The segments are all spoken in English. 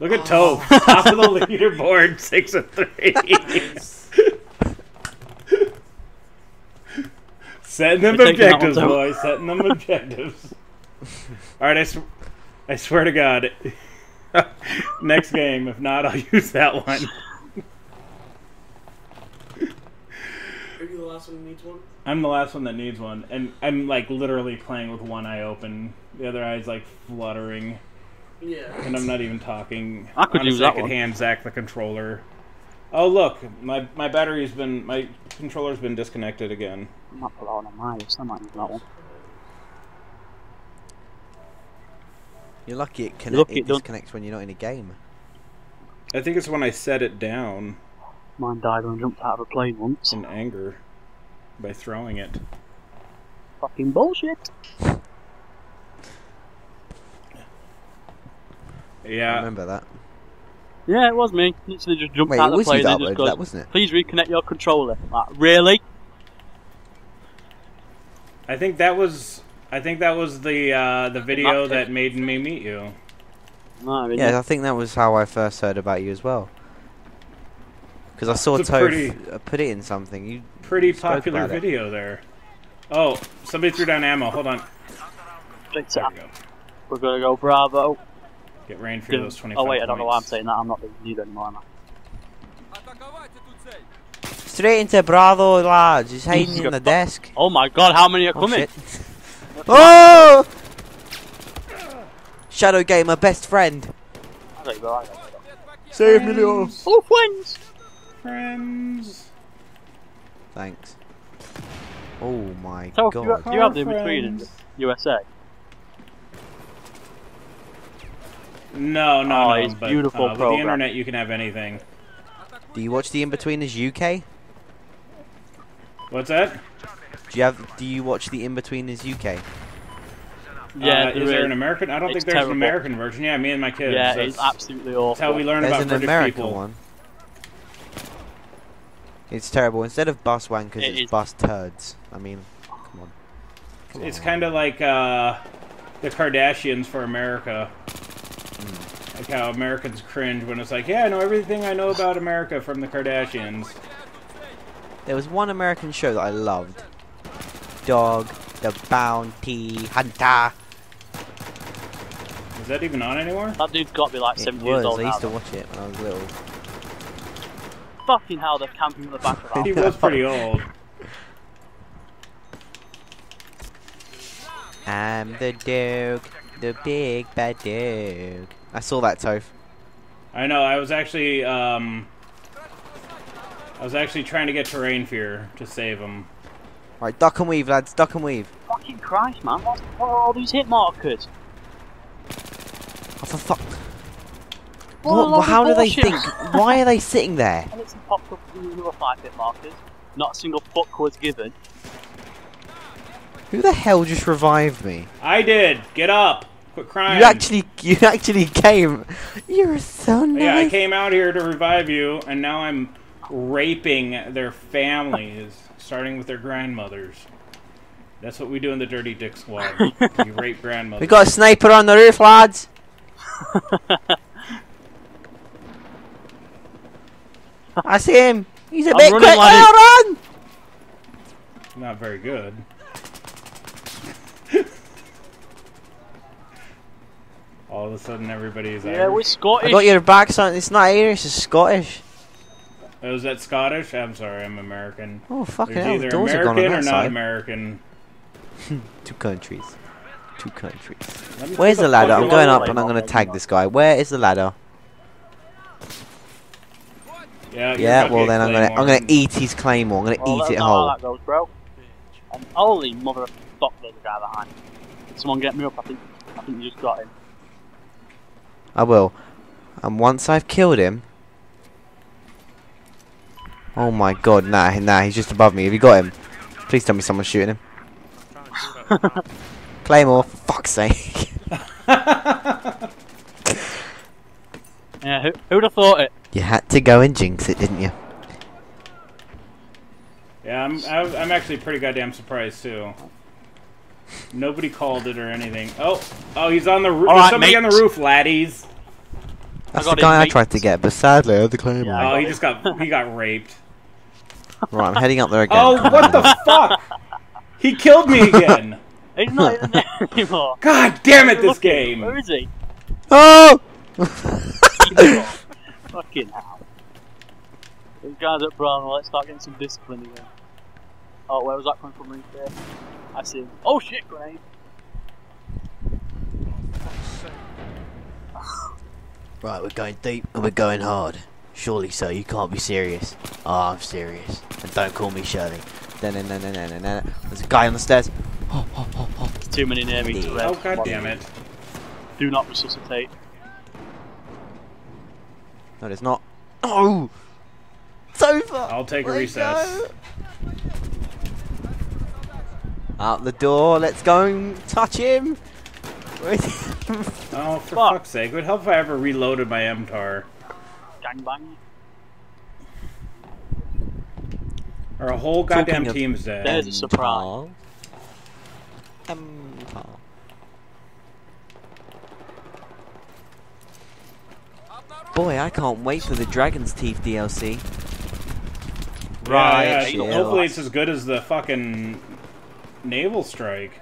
Look at Toph, oh. top of the leaderboard, six of three. Setting them We're taking that one, objectives, Toph. boys. Setting them objectives. All right, I, sw- I swear to God, next game. If not, I'll use that one. Are you the last one who needs one? I'm the last one that needs one, and I'm like literally playing with one eye open, the other eye's like fluttering, Yeah. and I'm not even talking. I could Honestly, use that I could one. hand Zach the controller. Oh look, my my battery's been my controller's been disconnected again. I might put that one on my list. I might use that one. You're lucky it, connect, lucky it it disconnects when you're not in a game. I think it's when I set it down Mine died when I jumped out of a plane once. in anger by throwing it. Fucking bullshit. I Yeah, remember that. Yeah, it was me. Literally just jumped Wait, out it of the was you plane that and just uploaded goes, that, wasn't it? please reconnect your controller. Like, really? I think that was I think that was the uh, the video that made me meet you. No, I mean, Yeah, I think that was how I first heard about you as well. Because I saw It's a Toph uh, put it in something. You Pretty spoke popular about it. video there. Oh, somebody threw down ammo. Hold on. straight There up. we go. We're gonna go Bravo. Get rain for Didn't- those 25 Oh wait, I don't know why I'm saying that. I'm not the lead anymore, am I? straight into Bravo, lads. He's hiding in the desk. Oh my god, how many are Oh, coming? oh! Shadow Gamer, best friend. I don't know, I don't know. Save me, little. Oh, friends! Friends. Thanks. Oh my So, god. you, have- you have the in between in USA. No, no, Oh, no. it's but, beautiful uh, With the internet, you can have anything. Do you watch the Inbetweeners UK? What's that? Do you have? Do you watch the Inbetweeners UK? Yeah, uh, is there an American? I don't It's think there's terrible. an American version. Yeah, me and my kids. Yeah, that's, it's absolutely awful. that's how we learn There's about an British American people. one. It's terrible. Instead of bus wankers, It it's is. bus turds. I mean, come on. Come It's kind of like uh, the Kardashians for America. Like how Americans cringe when it's like, yeah, I know everything I know about America from the Kardashians. There was one American show that I loved. Dog, the Bounty Hunter. Is that even on anymore? That dude's got to be like It 70 years was. old I now. used to watch it when I was little. Fucking hell, they're camping at the back of He was pretty old. I'm the dog, the big bad dog. I saw that, Toph. I know. I was actually, um, I was actually trying to get terrain fear to save him. Right, duck and weave, lads. Duck and weave. Fucking Christ, man. What's, what are all these hit markers? Oh, for fuck. What a What, how do they think? Why are they sitting there? And it's popped up with five hit markers. Not a single fuck was given. Who the hell just revived me? I did. Get up. Quit crying. You actually, you actually came. You're so nice. Yeah, I came out here to revive you, and now I'm raping their families, starting with their grandmothers. That's what we do in the Dirty Dick Squad. we rape grandmothers. We got a sniper on the roof, lads. I see him. He's a I'm bit quick. laddie. Oh, run! Not very good. All of a sudden, everybody's Yeah, we're Irish. Scottish. I got your back, son. It's not Irish. It's Scottish. Oh, is that Scottish? I'm sorry, I'm American. Oh fucking There's hell! either The doors are gone on American or that not side. American. Two countries. Two countries. Where's see the ladder? I'm going up and I'm going to tag this guy. Where is the ladder? Yeah, Yeah, well then I'm going to I'm going to eat his claymore. I'm going to Well, eat it know how whole. that goes, bro. And holy mother of fuck, there's a guy behind. Someone get me up. I think. I think you just got him. I will. And once I've killed him. Oh my god, nah, nah, he's just above me. Have you got him? Please tell me someone's shooting him. Claymore, for fuck's sake. Yeah, who, who'd have thought it? You had to go and jinx it, didn't you? Yeah, I'm, I'm I'm actually pretty goddamn surprised too. Nobody called it or anything. Oh, oh, he's on the roof. All right, somebody on the roof, laddies. That's the guy him, I mate. tried to get, but sadly I had the claymore. Yeah. Oh, he it. just got he got raped. Right, I'm heading up there again. Oh, what the fuck? He killed me again. He's not even there anymore. God damn it, this Look, game. Where is he? Oh! Fucking hell. These guys at Brown, let's start getting some discipline again. Oh, where was that coming from right there? I see him. Oh shit, grenade! Right, we're going deep and we're going hard. Surely so, you can't be serious. Oh, I'm serious. And don't call me Shirley. No, no, no, no, no, no, no. There's a guy on the stairs. Oh, oh, oh, oh. There's too many near me to Yeah. Oh god damn it. Do not resuscitate. No, there's not. Oh! Sofa! I'll take a Let recess. go. Out the door, let's go and touch him! Oh, for Fuck. fuck's sake. It would help if I ever reloaded my MTAR. Gangbang. Or a whole goddamn of- team's dead. There's a surprise. Carl. Boy, I can't wait for the Dragon's Teeth DLC. Right, yeah, chill. hopefully it's as good as the fucking Naval Strike.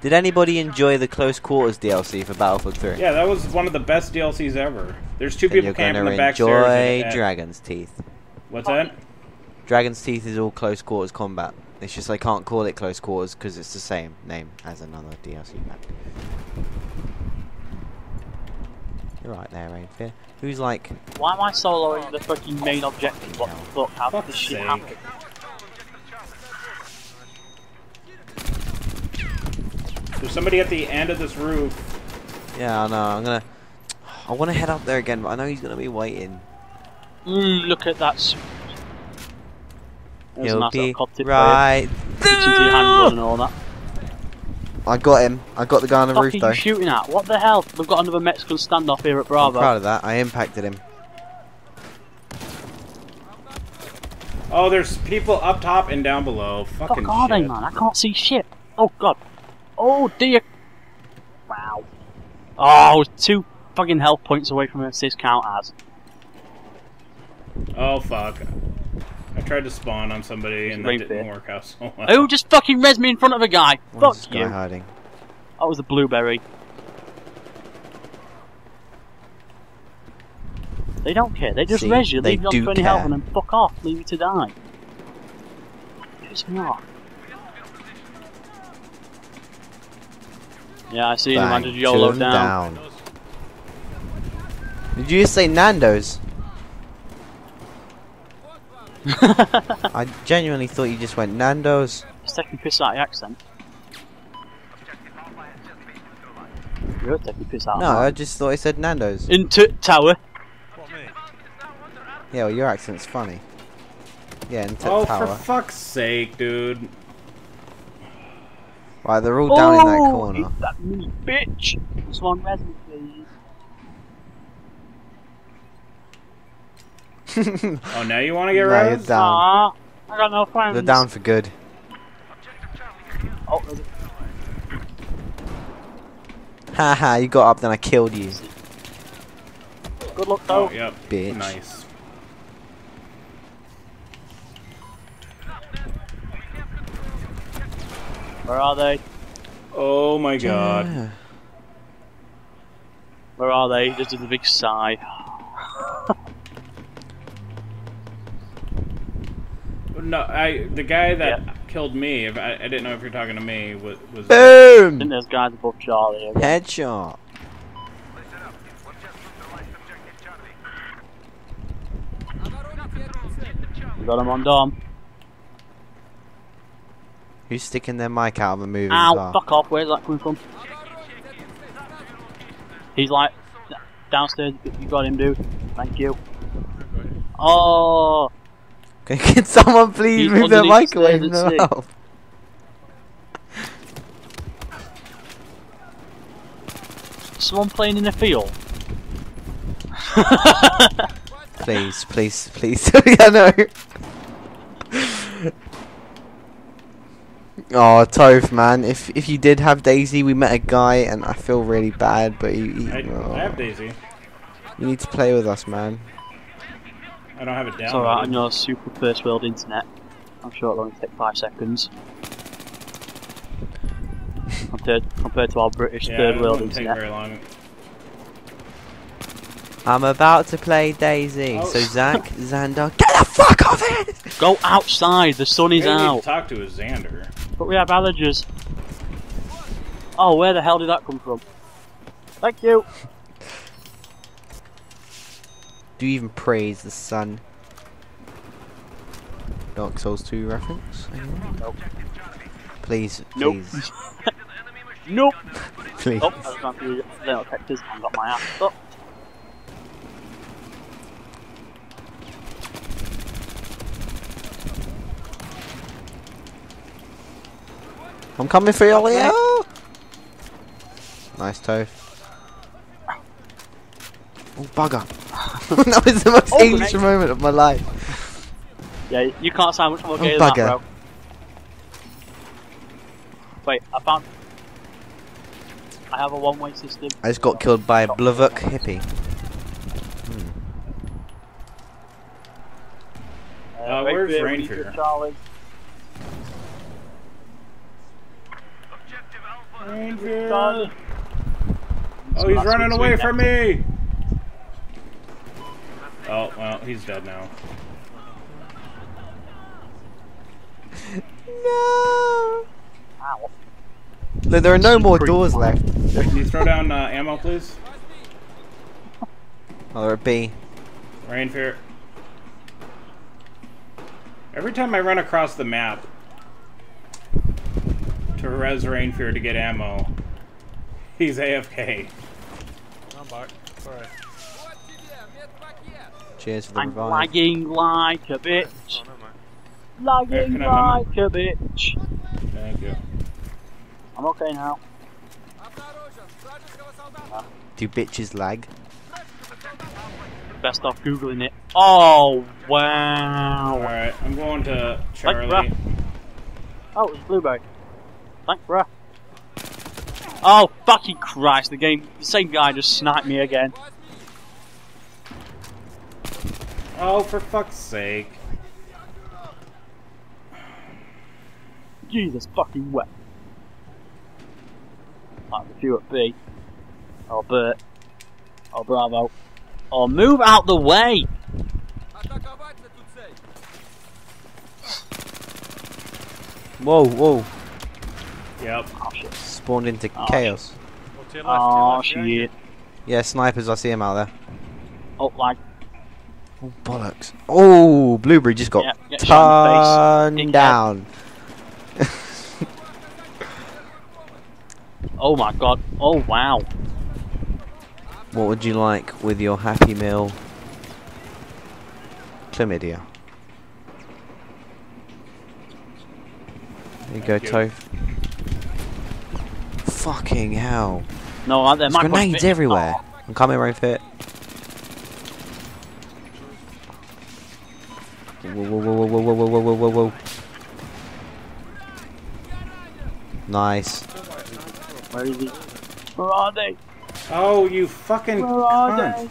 Did anybody enjoy the Close Quarters DLC for Battlefield 3? Yeah, that was one of the best DLCs ever. There's two Then people camping gonna in the back enjoy stairs. at- at- Dragon's Teeth. What's that? Dragon's Teeth is all close quarters combat. It's just I can't call it close quarters because it's the same name as another DLC map. You're right there, Rainfear. Who's like, Why am I soloing the fucking main objective? What the fuck? How did this shit happen? There's somebody at the end of this roof. yeah, I know. I'm gonna. I want to head up there again, but I know he's gonna be waiting. Mmm, look at that. s- There's He'll nice be right. for you. Reach into your handgun and all that. I got him. I got the guy on the What roof are though. shooting at? What the hell? We've got another Mexican standoff here at I'm Bravo. proud of that. I impacted him. Oh, there's people up top and down below. Fucking Fuck are they, man? I can't see shit. Oh god. Oh dear. Wow. Oh, I was two fucking health points away from assist count as. Oh fuck. I tried to spawn on somebody and that Rain didn't fear. work out so well. Oh, just fucking res me in front of a guy. Where's this Fuck guy you. hiding? That was a blueberry. They don't care. They just See, res you, they leave you on do 20 health, care. and then fuck off, leave you to die. Piss me off. Yeah, I see him. I Bang, just YOLO down. down. Did you just say Nando's? I genuinely thought you just went Nando's. It's taking piss out of your accent. You're taking piss out No, I just thought I said Nando's. Into tower. Yeah, well, your accent's funny. Yeah, in Oh, tower. for fuck's sake, dude. Right, they're all down in that Oh, corner. eat that mini bitch. Someone one me, please. Oh, now you want to get No, res? you're down. Aw, I got no friends. They're down for good. Oh, there's a- Haha, you got up, then I killed you, good luck though. Oh, yep. bitch. Nice. Where are they? Oh my god. Yeah. Where are they? Just a big sigh. No, I the guy that killed me. If I, I didn't know if you're talking to me. Was, was I think Boom! there's guys above Charlie. again. Headshot. We got him on Dom. Who's sticking their mic out of a movie? Ow, car? fuck off. Where's that coming from? He's like, downstairs. You got him, dude. Thank you. Oh, Can someone please He's move their mic away from their mouth? someone playing in the field. Please, please, please. I know. Oh, Toph, man. If if you did have DayZ, we met a guy, and I feel really bad, but he, he- I, oh, I have DayZ. you need to play with us, man. I don't have it down. It's alright on your super first world internet. I'm sure it'll only take five seconds. Compared, compared to our British yeah, third it world wouldn't take internet. very long. I'm about to play DayZ. Oh. So Zach, Xander, get the fuck off it! Go outside, the sun is Maybe to out. talk to is Xander. But we have allergies. Oh, where the hell did that come from? Thank you. Do you even praise the sun? Dark Souls 2 reference? Anyone? Nope. Please, Nope. please, Nope. please. Oh, I was going through the little textures and got my ass up. I'm coming for you, Leo! Nice toe. Oh, bugger. that was the most Oh, English grenade. moment of my life. Yeah, you can't sound much more Oh, gay than that, bugger. bro. Wait, I found. I have a one-way system. I just got killed by a Blavuk hippie. Uh, right where's there, we need Rainfear? to Charlie. Charlie. Oh, he's running away from me! Oh, well, he's dead now. No! Ow. There are no more doors left. Can you throw down uh, ammo, please? Oh, there are B. Rainfear. Every time I run across the map to res Rainfear to get ammo, he's AFK. I'm back. Sorry. Cheers for the I'm revive. lagging like a bitch. Oh, no. Lagging can like a bitch. Thank you. I'm okay now. Do bitches lag? Best off googling it. Oh wow! Alright, I'm going to Charlie. bruh. Oh, it was blueberry. Thanks, bruh. Oh fucking Christ! The game, the same guy just sniped me again. Oh, for fuck's sake. Jesus fucking wet. Like a few at B. Or Bert. Or Bravo. Or move out the way! Whoa, whoa. Yep. Oh shit. Spawned into Oh, chaos. Oh, to your left, to your Oh left, behind you. shit. Yeah, snipers, I see them out there. Oh, like, Oh, bollocks. Oh, Blueberry just got Yeah, get shot in the face. turned down. oh my god. Oh wow. What would you like with your Happy Meal? Chlamydia. There you go, Thank you. Toph. Fucking hell. No, like, there There's grenades bit- everywhere. I'm coming, right fit. Whoa, whoa, whoa, whoa, whoa, whoa, whoa, whoa, whoa, whoa. Nice. Where is he? Where are they? Oh, you fucking Where are cunt.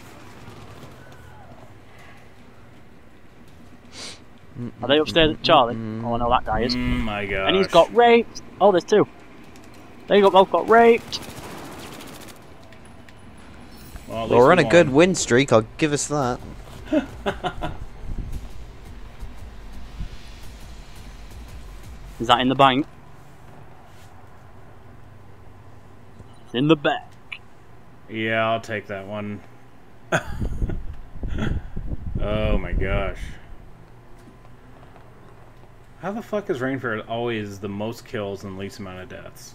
they? Are they upstairs at Charlie? Oh, I know that guy is. Mm, my god. And he's got raped. Oh, there's two. They got both got raped. Well, we're on a good won. win streak, I'll give us that. Is that in the bank? It's in the back. Yeah, I'll take that one. oh my gosh. How the fuck is Rainford always the most kills and least amount of deaths?